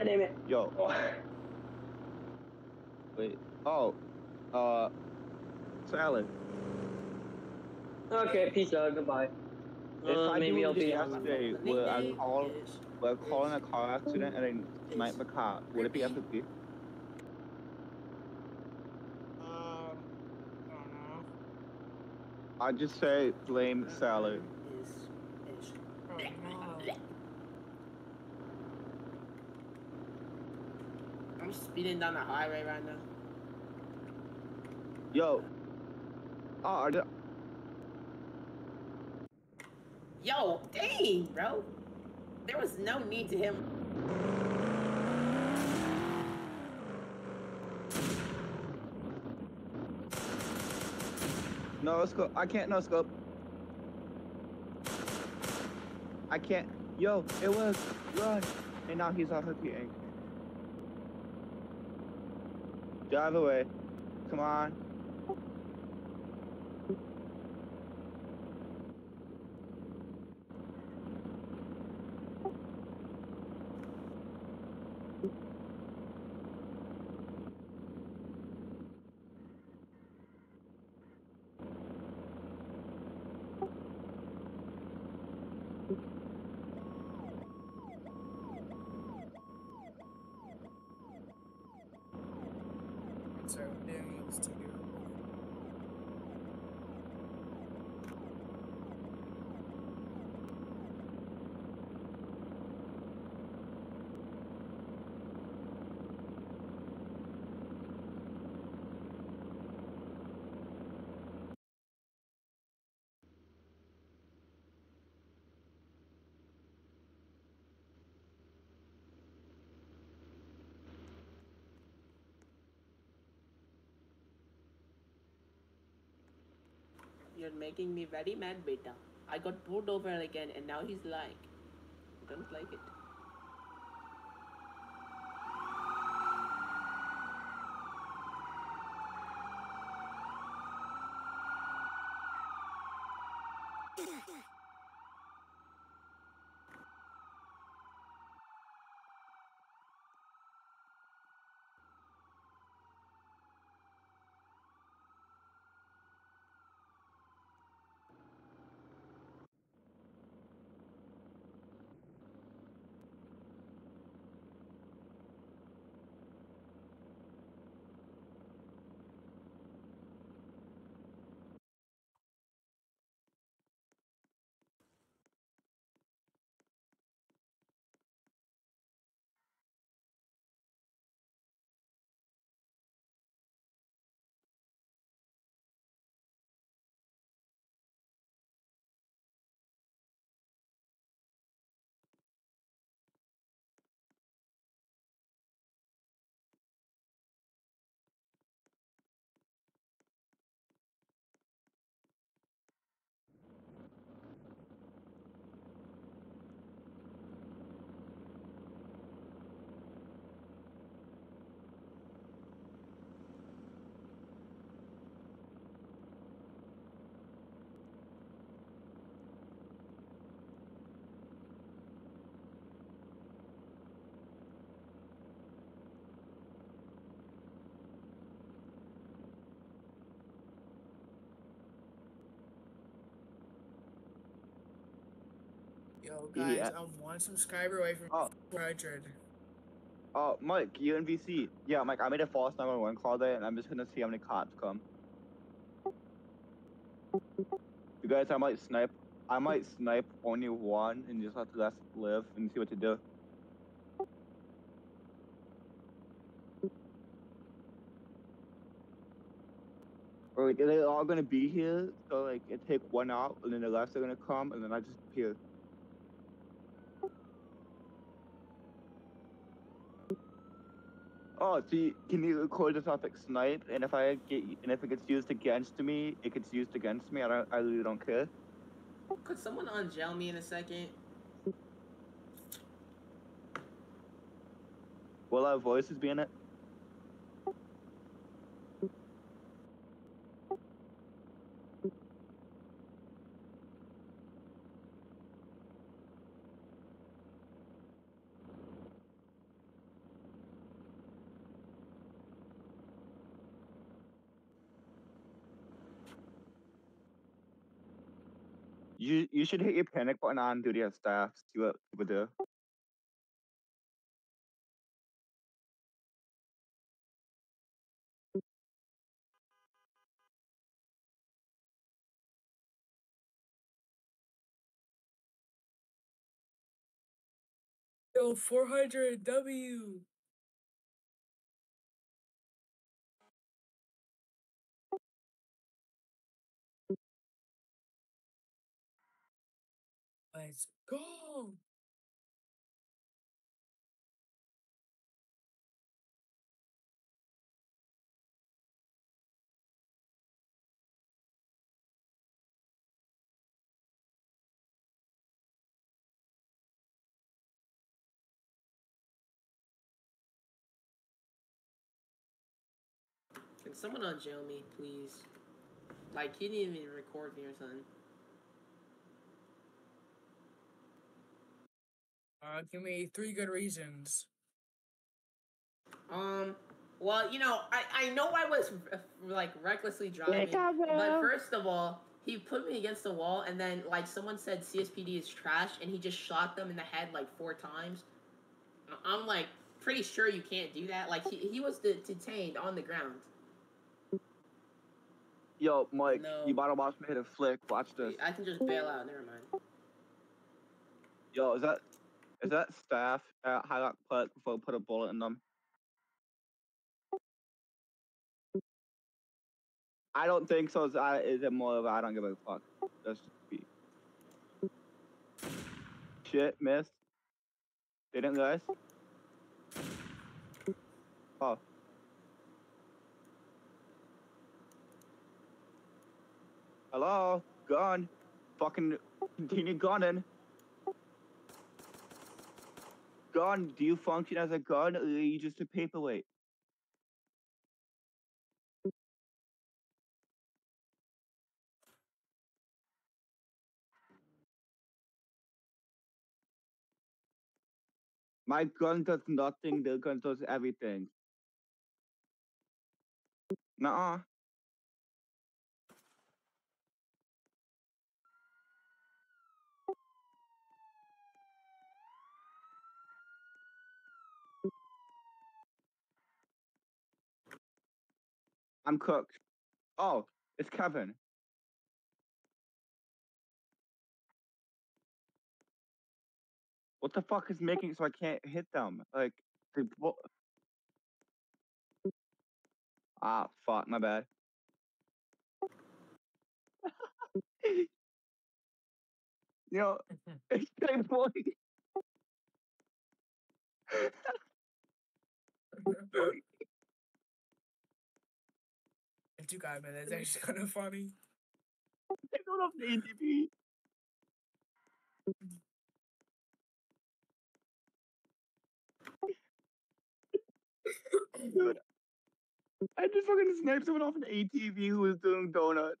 God damn it. Yo, Oh. wait. Oh, uh, salad. Okay, peace out. Goodbye. If Uh, I maybe do I'll this be. yesterday, would I call, would I call in a car accident and then snipe the car? Would it be FFP? Um, I don't know. I'd just say blame salad. Is, is. Oh, no. I'm speeding down the highway right now. Yo. Oh, are the, Yo, dang, bro. There was no need to him. no scope. I can't no scope. I can't. Yo, it was run, and now he's off repeating. Drive away. Come on. So, doing these two. You're making me very mad, beta. I got pulled over again and now he's like, I don't like it. Yo, guys, Yeah. I'm one subscriber away from Oh. 400. Oh, Mike, UNVC. Yeah, Mike, I made a false 911 call there, and I'm just gonna see how many cops come. You guys, I might snipe. I might snipe only one and just let the rest live and see what to do. Or like, they're all gonna be here, so like, it take one out, and then the rest are gonna come, and then I just appear. Oh, so you, can you record this off like snipe? And if I get, and if it gets used against me, it gets used against me. I don't, I really don't care. Could someone ungel me in a second? Will our voices be in it? You you should hit your panic button on duty as staff. See what people do. Yo, 400 W. Let's go. Can someone unjail me, please? Like, he didn't even record me or something. Uh, give me three good reasons. Um, well, you know, I, I know I was uh, like recklessly driving, but first of all, he put me against the wall, and then like someone said CSPD is trash, and he just shot them in the head like four times. I- I'm like pretty sure you can't do that. Like he, he was de- detained on the ground. Yo, Mike, No. you about to watch me hit a flick. Watch this. I can just bail out. Never mind. Yo, is that is that staff at Highlock Put before put a bullet in them? I don't think so. Is it more of I don't give a fuck? Just be. Shit, missed. Didn't guys? Oh. Hello, gun. Fucking continue gunning. Gun, do you function as a gun or are you just a paperweight? My gun does nothing, the gun does everything. Nuh-uh. I'm cooked. Oh, it's Kevin. What the fuck is making so I can't hit them? Like, the, what? Ah, fuck, my bad. you know, it's of funny. If you got me, that's actually kind of funny. I don't have the ATV. Dude, I just fucking sniped someone off an ATV who was doing donuts.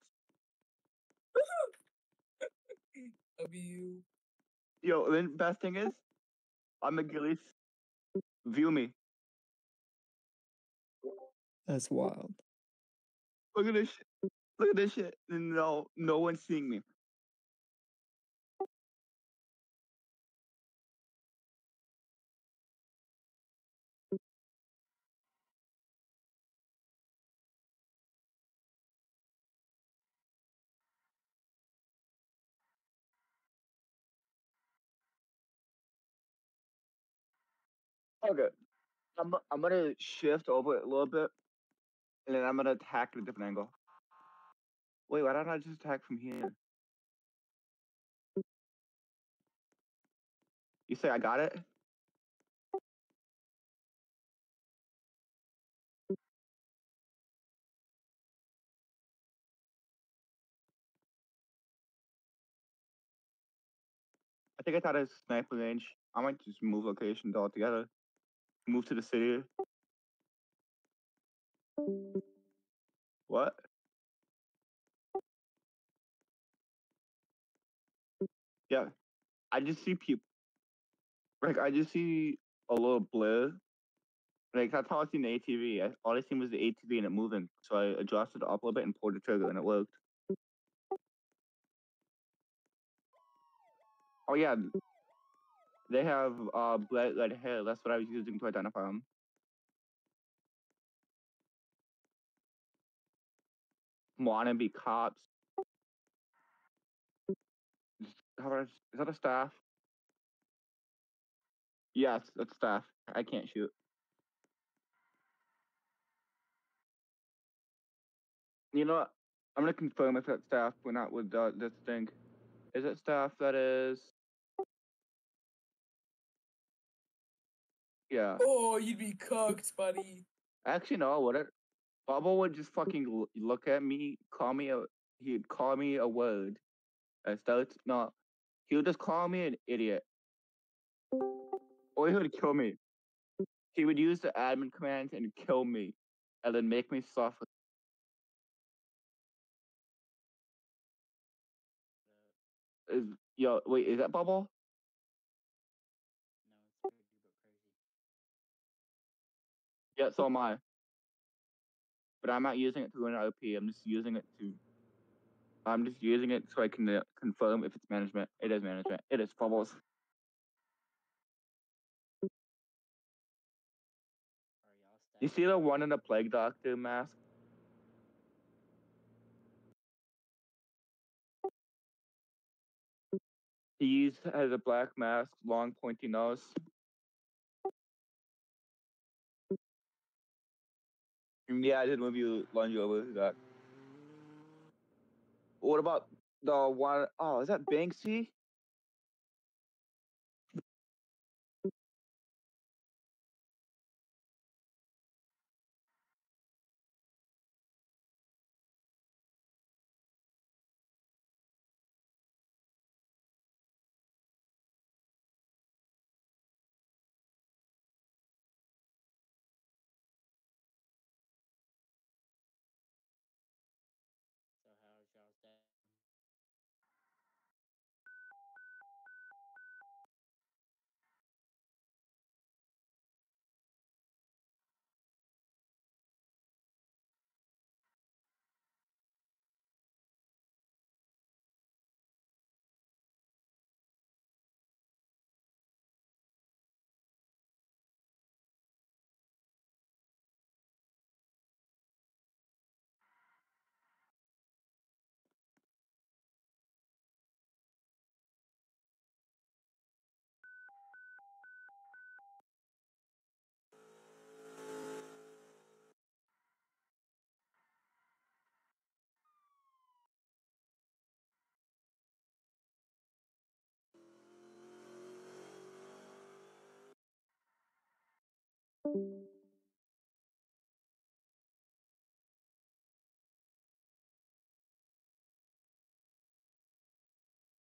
W. Yo, the best thing is, I'm a Gillies. View me. That's wild. Look at this shit. Look at this shit. And No, no one's seeing me. Okay. I'm I'm gonna shift over a little bit, and then I'm gonna attack at a different angle. Wait, why don't I just attack from here? You say I got it? I think I thought it's sniper range. I might just move locations altogether. Move to the city. What? Yeah. I just see people. Like, I just see a little blur. Like, that's how I seen the ATV. I, all I seen was the ATV and it moving. So I adjusted it up a little bit and pulled the trigger and it worked. Oh yeah, they have uh black red hair. That's what I was using to identify them. Wanna be cops? Is that a staff? Yes, it's staff. I can't shoot. You know what? I'm gonna confirm if it's staff, but not with uh, this thing. Is it staff that is? Yeah. Oh, you'd be cooked, buddy. Actually, no, I wouldn't. Bubble would just mm. fucking look at me, call me a. He'd call me a word. And starts no. He would just call me an idiot. Or he would kill me. He would use the admin command and kill me, and then make me suffer. Is yo wait? Is that Bubble? No, it's crazy. Yeah, so am I. But I'm not using it to an IP. I'm just using it to. I'm just using it so I can uh, confirm if it's management. It is management. It is Bubbles. You see the one in the plague doctor mask? He has a black mask, long pointy nose. Mm, yeah, I did move you lunge over that. What about the one oh is that Banksy? You.